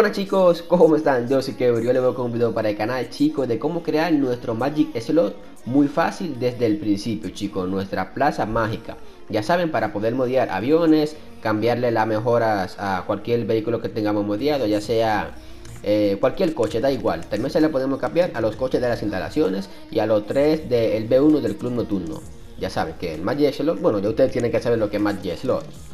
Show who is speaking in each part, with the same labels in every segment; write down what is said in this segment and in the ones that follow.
Speaker 1: buenas chicos, ¿cómo están? Yo soy Kevin, yo les voy con un video para el canal chicos de cómo crear nuestro Magic Slot muy fácil desde el principio chicos, nuestra plaza mágica. Ya saben, para poder modiar aviones, cambiarle las mejoras a cualquier vehículo que tengamos modiado, ya sea eh, cualquier coche, da igual. También se le podemos cambiar a los coches de las instalaciones y a los tres del B1 del club nocturno. Ya saben que el Magic Slot, bueno ya ustedes tienen que saber lo que es Magic Slot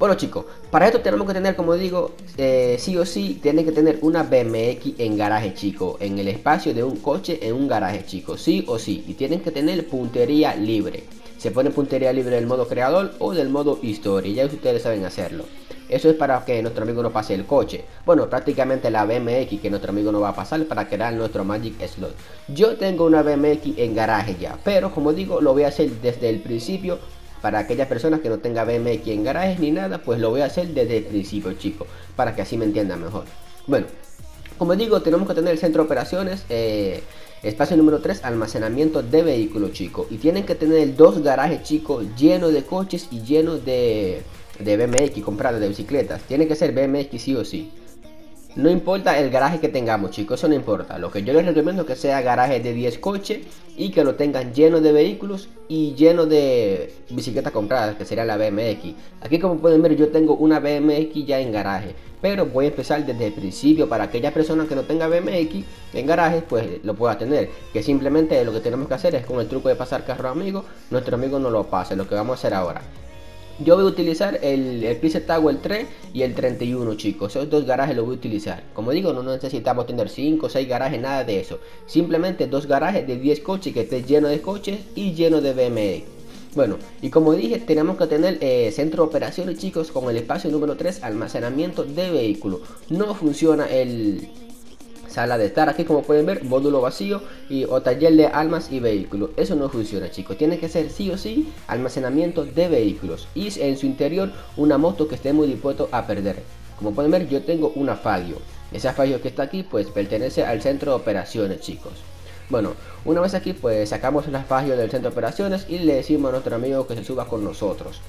Speaker 1: bueno chicos, para esto tenemos que tener, como digo, eh, sí o sí, tienen que tener una BMX en garaje chico, en el espacio de un coche en un garaje chico, sí o sí, y tienen que tener puntería libre. Se pone puntería libre del modo creador o del modo historia, ya ustedes saben hacerlo. Eso es para que nuestro amigo no pase el coche. Bueno, prácticamente la BMX que nuestro amigo no va a pasar para crear nuestro Magic Slot. Yo tengo una BMX en garaje ya, pero como digo, lo voy a hacer desde el principio para aquellas personas que no tengan BMX en garajes ni nada, pues lo voy a hacer desde el principio, chicos, para que así me entiendan mejor. Bueno, como digo, tenemos que tener el centro de operaciones, eh, espacio número 3, almacenamiento de vehículos, chicos. Y tienen que tener dos garajes, chicos, llenos de coches y llenos de, de BMX comprados, de bicicletas. Tiene que ser BMX sí o sí. No importa el garaje que tengamos, chicos, eso no importa. Lo que yo les recomiendo es que sea garaje de 10 coches y que lo tengan lleno de vehículos y lleno de bicicletas compradas, que sería la BMX. Aquí como pueden ver yo tengo una BMX ya en garaje, pero voy a empezar desde el principio para aquellas personas que no tengan BMX en garaje, pues lo pueda tener. Que simplemente lo que tenemos que hacer es con el truco de pasar carro amigo, nuestro amigo no lo pase, lo que vamos a hacer ahora. Yo voy a utilizar el, el Tower 3 y el 31, chicos. Esos dos garajes los voy a utilizar. Como digo, no necesitamos tener 5 o 6 garajes, nada de eso. Simplemente dos garajes de 10 coches que esté lleno de coches y lleno de BMX. Bueno, y como dije, tenemos que tener eh, centro de operaciones, chicos, con el espacio número 3, almacenamiento de vehículos. No funciona el, sala de estar. Aquí como pueden ver módulo vacío y o taller de almas y vehículos. Eso no funciona chicos. Tiene que ser sí o sí almacenamiento de vehículos. Y en su interior una moto que esté muy dispuesto a perder. Como pueden ver yo tengo una Fagio esa Fagio que está aquí pues pertenece al centro de operaciones chicos. Bueno, una vez aquí pues sacamos la Fagio del centro de operaciones y le decimos a nuestro amigo que se suba con nosotros.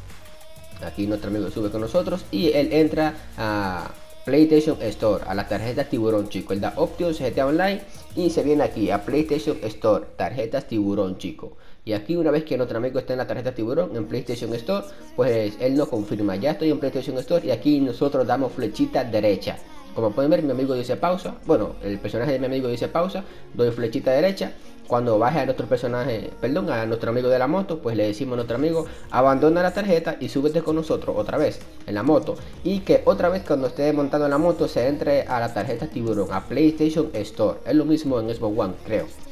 Speaker 1: Aquí nuestro amigo sube con nosotros y él entra a, PlayStation Store, a la tarjeta tiburón chico, el da Options GTA Online. Y se viene aquí a PlayStation Store, tarjetas tiburón chico. Y aquí una vez que nuestro amigo está en la tarjeta tiburón en PlayStation Store, pues él nos confirma, ya estoy en PlayStation Store y aquí nosotros damos flechita derecha. Como pueden ver mi amigo dice pausa, bueno el personaje de mi amigo dice pausa, doy flechita derecha cuando baje a nuestro personaje, perdón, a nuestro amigo de la moto, pues le decimos a nuestro amigo, abandona la tarjeta y súbete con nosotros otra vez en la moto. Y que otra vez cuando esté montando en la moto se entre a la tarjeta tiburón, a PlayStation Store. Es lo mismo en Xbox One, creo.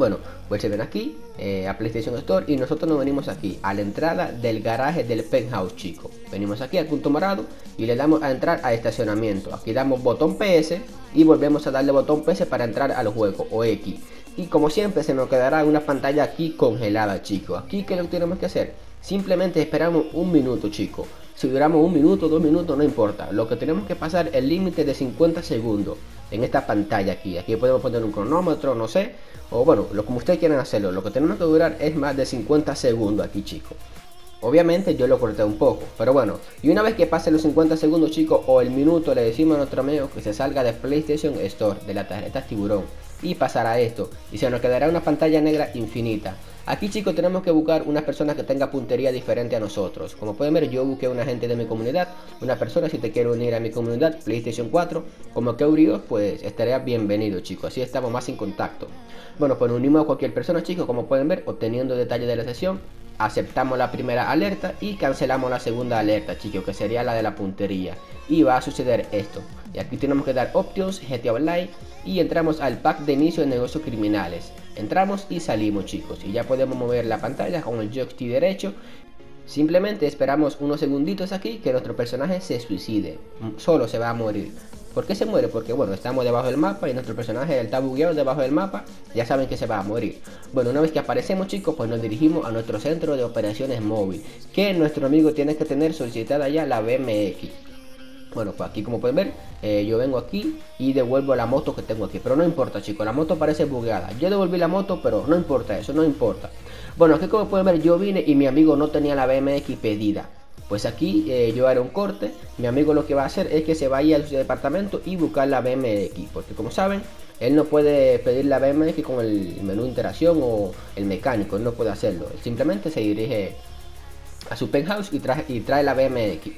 Speaker 1: Bueno, pues se ven aquí eh, a PlayStation Store y nosotros nos venimos aquí a la entrada del garaje del penthouse chico. Venimos aquí al punto morado y le damos a entrar a estacionamiento. Aquí damos botón PS y volvemos a darle botón PS para entrar al juego o X. Y como siempre se nos quedará una pantalla aquí congelada chicos. Aquí que lo tenemos que hacer. Simplemente esperamos un minuto chicos. Si duramos un minuto, dos minutos, no importa. Lo que tenemos que pasar el límite de 50 segundos en esta pantalla aquí. Aquí podemos poner un cronómetro, no sé. O bueno, lo como ustedes quieran hacerlo. Lo que tenemos que durar es más de 50 segundos aquí chicos. Obviamente yo lo corté un poco, pero bueno, y una vez que pase los 50 segundos chicos o el minuto le decimos a nuestro amigo que se salga de PlayStation Store, de la tarjeta tiburón y pasará esto y se nos quedará una pantalla negra infinita. Aquí chicos tenemos que buscar una persona que tenga puntería diferente a nosotros. Como pueden ver yo busqué una gente de mi comunidad, una persona si te quiere unir a mi comunidad PlayStation 4 como que pues estaría bienvenido chicos, así estamos más en contacto. Bueno pues unimos a cualquier persona chicos como pueden ver obteniendo detalles de la sesión aceptamos la primera alerta y cancelamos la segunda alerta, chicos, que sería la de la puntería. Y va a suceder esto. Y aquí tenemos que dar Options, GTA Online y entramos al pack de inicio de negocios criminales. Entramos y salimos, chicos. Y ya podemos mover la pantalla con el joystick derecho. Simplemente esperamos unos segunditos aquí que nuestro personaje se suicide. Solo se va a morir. ¿Por qué se muere? Porque bueno, estamos debajo del mapa y nuestro personaje está bugueado debajo del mapa, ya saben que se va a morir. Bueno, una vez que aparecemos chicos, pues nos dirigimos a nuestro centro de operaciones móvil, que nuestro amigo tiene que tener solicitada ya la BMX. Bueno, pues aquí como pueden ver, eh, yo vengo aquí y devuelvo la moto que tengo aquí. Pero no importa chicos, la moto parece bugueada. Yo devolví la moto, pero no importa eso, no importa. Bueno, aquí como pueden ver, yo vine y mi amigo no tenía la BMX pedida. Pues aquí eh, yo haré un corte, mi amigo lo que va a hacer es que se vaya a su departamento y buscar la BMX, porque como saben, él no puede pedir la BMX con el menú interacción o el mecánico, él no puede hacerlo, simplemente se dirige a su penthouse y trae, y trae la BMX.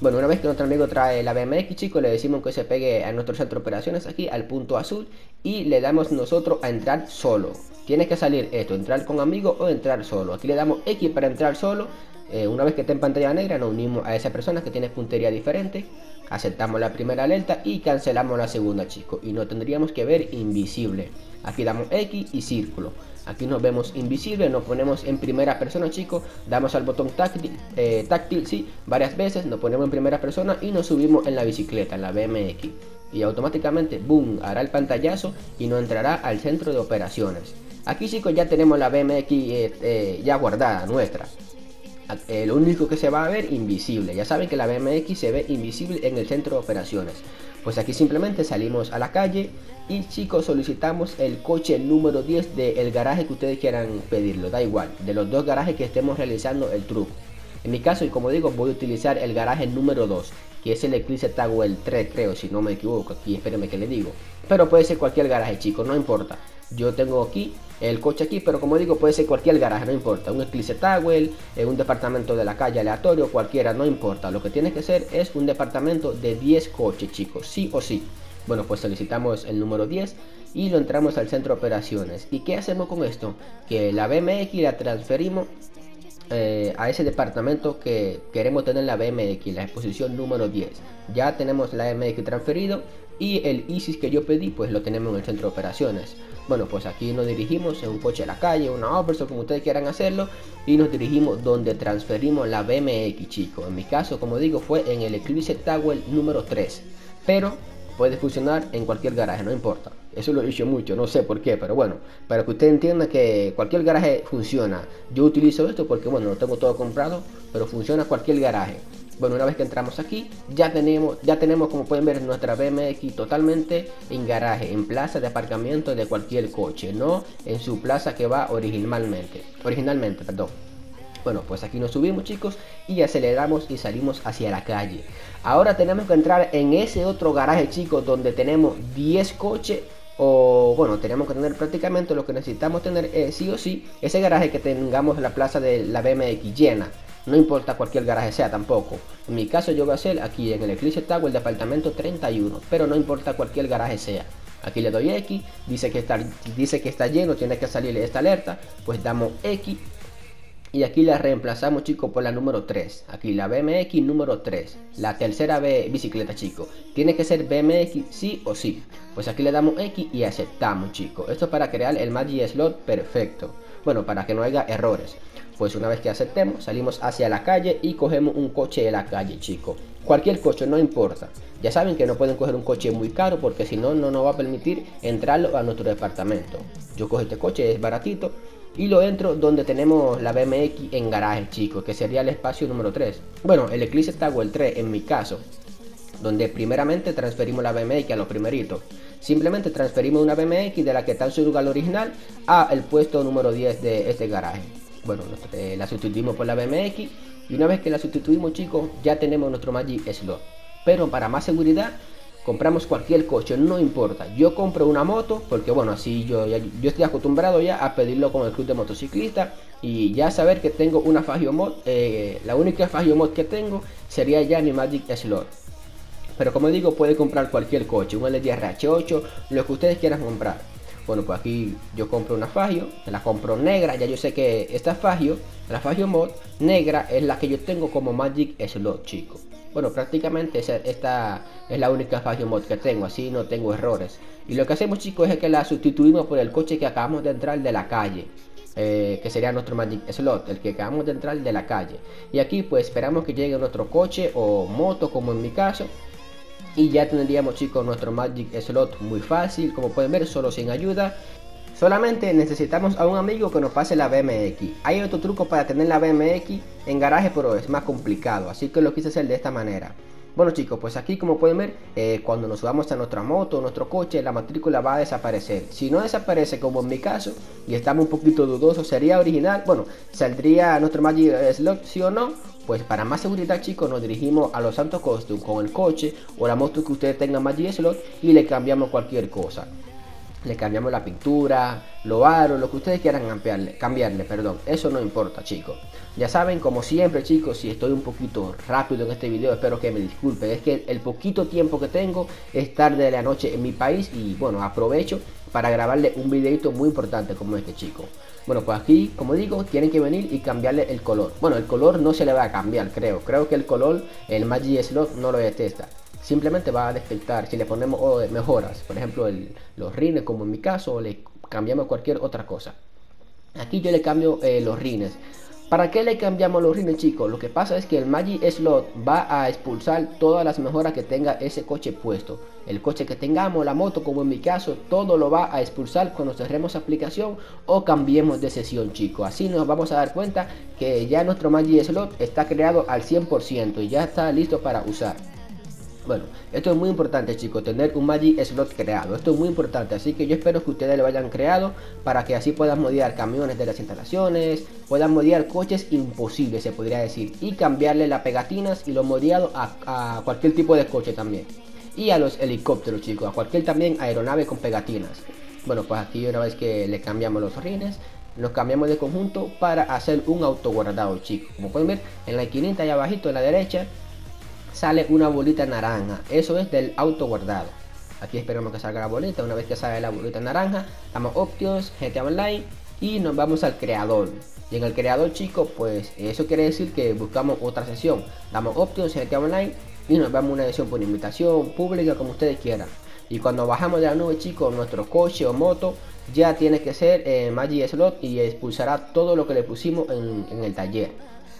Speaker 1: Bueno, una vez que nuestro amigo trae la BMX, chicos, le decimos que se pegue a nuestro centro de operaciones aquí, al punto azul, y le damos nosotros a entrar solo. Tiene que salir esto, entrar con amigos o entrar solo. Aquí le damos X para entrar solo. Eh, una vez que esté en pantalla negra, nos unimos a esa persona que tiene puntería diferente. Aceptamos la primera alerta y cancelamos la segunda, chicos. Y no tendríamos que ver invisible. Aquí damos X y círculo. Aquí nos vemos invisible, nos ponemos en primera persona, chicos. Damos al botón táctil, eh, táctil, sí, varias veces. Nos ponemos en primera persona y nos subimos en la bicicleta, la BMX. Y automáticamente, boom, hará el pantallazo y nos entrará al centro de operaciones. Aquí, chicos, ya tenemos la BMX eh, eh, ya guardada, nuestra. lo único que se va a ver invisible. Ya saben que la BMX se ve invisible en el centro de operaciones. Pues aquí simplemente salimos a la calle y chicos solicitamos el coche número 10 del garaje que ustedes quieran pedirlo, da igual, de los dos garajes que estemos realizando el truco. En mi caso, y como digo, voy a utilizar el garaje número 2, que es el Eclipse Tagwell 3, creo, si no me equivoco, aquí espérenme que le digo. Pero puede ser cualquier garaje, chicos, no importa. Yo tengo aquí el coche aquí, pero como digo, puede ser cualquier garaje, no importa. Un Eclipse Tagwell, en un departamento de la calle aleatorio, cualquiera, no importa. Lo que tiene que ser es un departamento de 10 coches, chicos, sí o sí. Bueno, pues solicitamos el número 10 y lo entramos al centro de operaciones. ¿Y qué hacemos con esto? Que la BMX la transferimos eh, a ese departamento que queremos tener la BMX, la exposición número 10. Ya tenemos la BMX transferido y el ISIS que yo pedí, pues lo tenemos en el centro de operaciones. Bueno, pues aquí nos dirigimos en un coche a la calle, una Overson, como ustedes quieran hacerlo, y nos dirigimos donde transferimos la BMX, chicos. En mi caso, como digo, fue en el Eclipse Tower número 3. Pero puede funcionar en cualquier garaje, no importa. Eso lo he dicho mucho, no sé por qué, pero bueno, para que usted entienda que cualquier garaje funciona. Yo utilizo esto porque, bueno, lo tengo todo comprado, pero funciona cualquier garaje. Bueno, una vez que entramos aquí, ya tenemos, ya tenemos como pueden ver nuestra BMX totalmente en garaje, en plaza de aparcamiento de cualquier coche, no en su plaza que va originalmente, originalmente, perdón. Bueno, pues aquí nos subimos chicos y aceleramos y salimos hacia la calle. Ahora tenemos que entrar en ese otro garaje chicos donde tenemos 10 coches o bueno, tenemos que tener prácticamente lo que necesitamos tener es sí o sí ese garaje que tengamos en la plaza de la BMX llena. No importa cualquier garaje sea tampoco. En mi caso yo voy a hacer aquí en el Eclipse Tower el departamento 31, pero no importa cualquier garaje sea. Aquí le doy X, dice que está, dice que está lleno, tiene que salir esta alerta, pues damos X y aquí la reemplazamos, chicos, por la número 3. Aquí la BMX número 3. La tercera B bicicleta, chicos. Tiene que ser BMX sí o sí. Pues aquí le damos X y aceptamos, chicos. Esto es para crear el Magic Slot perfecto. Bueno, para que no haya errores. Pues una vez que aceptemos, salimos hacia la calle y cogemos un coche de la calle, chicos. Cualquier coche, no importa. Ya saben que no pueden coger un coche muy caro porque si no, no nos va a permitir entrarlo a nuestro departamento. Yo cojo este coche, es baratito y lo entro donde tenemos la BMX en garaje, chicos, que sería el espacio número 3. Bueno, el Eclipse Tower 3 en mi caso, donde primeramente transferimos la BMX a los primeritos. Simplemente transferimos una BMX de la que está en su lugar original a el puesto número 10 de este garaje. Bueno, eh, la sustituimos por la BMX y una vez que la sustituimos, chicos, ya tenemos nuestro Magic Slot. Pero para más seguridad, compramos cualquier coche, no importa. Yo compro una moto porque bueno, así yo, yo estoy acostumbrado ya a pedirlo con el club de motociclistas y ya saber que tengo una Fagio Mod, eh, la única Fagio Mod que tengo sería ya mi Magic Slot. Pero como digo, puede comprar cualquier coche, un LD RH8, lo que ustedes quieran comprar. Bueno, pues aquí yo compro una Fagio, la compro negra, ya yo sé que esta Fagio, la Fagio Mod negra es la que yo tengo como Magic Slot, chicos. Bueno, prácticamente esta es la única Fagio Mod que tengo, así no tengo errores. Y lo que hacemos chicos es que la sustituimos por el coche que acabamos de entrar de la calle. Eh, que sería nuestro Magic Slot, el que acabamos de entrar de la calle. Y aquí pues esperamos que llegue nuestro coche o moto como en mi caso. Y ya tendríamos chicos nuestro Magic Slot muy fácil, como pueden ver, solo sin ayuda. Solamente necesitamos a un amigo que nos pase la BMX. Hay otro truco para tener la BMX en garaje, pero es más complicado. Así que lo quise hacer de esta manera. Bueno chicos, pues aquí como pueden ver, eh, cuando nos subamos a nuestra moto o nuestro coche, la matrícula va a desaparecer. Si no desaparece como en mi caso, y estamos un poquito dudosos, sería original, bueno, saldría nuestro Magic Slot, sí o no, pues para más seguridad chicos nos dirigimos a los Santos Costume con el coche o la moto que ustedes tengan Magic Slot y le cambiamos cualquier cosa le cambiamos la pintura, lo aro, lo que ustedes quieran cambiarle, cambiarle, perdón, eso no importa chicos. Ya saben, como siempre chicos, si estoy un poquito rápido en este video, espero que me disculpen, es que el poquito tiempo que tengo es tarde de la noche en mi país y bueno, aprovecho para grabarle un videito muy importante como este chico. Bueno, pues aquí, como digo, tienen que venir y cambiarle el color. Bueno, el color no se le va a cambiar, creo. Creo que el color, el Magic Slot no lo detesta simplemente va a despertar si le ponemos oh, mejoras por ejemplo los rines como en mi caso o le cambiamos cualquier otra cosa aquí yo le cambio eh, los rines ¿Para qué le cambiamos los rines chicos? Lo que pasa es que el Magic Slot va a expulsar todas las mejoras que tenga ese coche puesto. El coche que tengamos, la moto como en mi caso, todo lo va a expulsar cuando cerremos aplicación o cambiemos de sesión chicos. Así nos vamos a dar cuenta que ya nuestro Magic Slot está creado al 100% y ya está listo para usar. Bueno, esto es muy importante chicos, tener un Magic Slot creado. Esto es muy importante, así que yo espero que ustedes lo hayan creado para que así puedan modiar camiones de las instalaciones, puedan modiar coches imposibles, se podría decir, y cambiarle las pegatinas y los modiados a, cualquier tipo de coche también. Y a los helicópteros chicos, a cualquier también aeronave con pegatinas. Bueno, pues aquí una vez que le cambiamos los rines, los cambiamos de conjunto para hacer un auto guardado chicos. Como pueden ver, en la esquinita allá abajito a la derecha sale una bolita naranja. Eso es del auto guardado. Aquí esperamos que salga la bolita. Una vez que sale la bolita naranja, damos Options, GTA Online y nos vamos al creador. Y en el creador, chicos, pues eso quiere decir que buscamos otra sesión. Damos Options, GTA Online y nos vamos a una sesión por invitación pública, como ustedes quieran. Y cuando bajamos de la nube, chicos, nuestro coche o moto ya tiene que ser eh, Magic Slot y expulsará todo lo que le pusimos en el taller.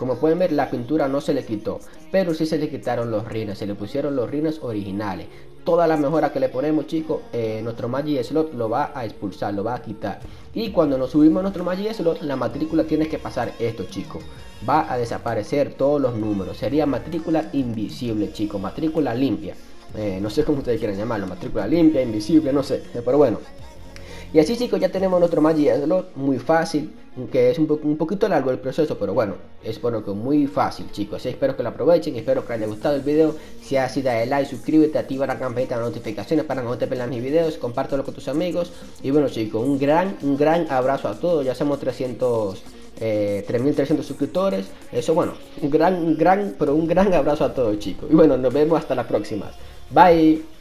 Speaker 1: Como pueden ver la pintura no se le quitó, pero sí se le quitaron los rines, se le pusieron los rines originales. Toda la mejora que le ponemos chicos, eh, nuestro Magic Slot lo va a expulsar, lo va a quitar. Y cuando nos subimos nuestro Magic Slot, la matrícula tiene que pasar esto chicos. Va a desaparecer todos los números, sería matrícula invisible chicos, matrícula limpia. Eh, no sé cómo ustedes quieren llamarlo, matrícula limpia, invisible, no sé, pero bueno. Y así chicos ya tenemos nuestro Magic Slot muy fácil, que es un, un, poquito largo el proceso, pero bueno, es bueno que muy fácil chicos. Espero que lo aprovechen, espero que les haya gustado el video. Si así dale like, suscríbete, activa la campanita de notificaciones para no te mis videos, compártelo con tus amigos. Y bueno chicos, un gran, un gran abrazo a todos, ya somos 300... Eh, 3.300 suscriptores. Eso bueno, un gran, gran, pero un gran abrazo a todos chicos. Y bueno, nos vemos hasta la próxima. Bye.